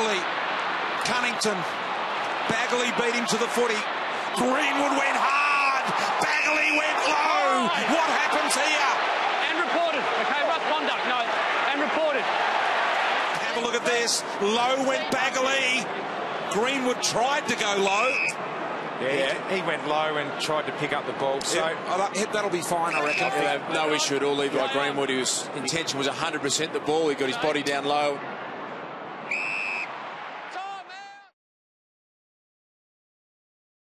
Bagley. Cunnington. Bagley beat him to the footy. Greenwood went hard. Bagley went low. What happens here? And reported. Okay, rough conduct. No. And reported. Have a look at this. Low went Bagley. Greenwood tried to go low. Yeah, he went low and tried to pick up the ball. So Yeah, that'll be fine, I reckon. Yeah, no issue at all, Levi Greenwood. His intention was 100% the ball. He got his body down low.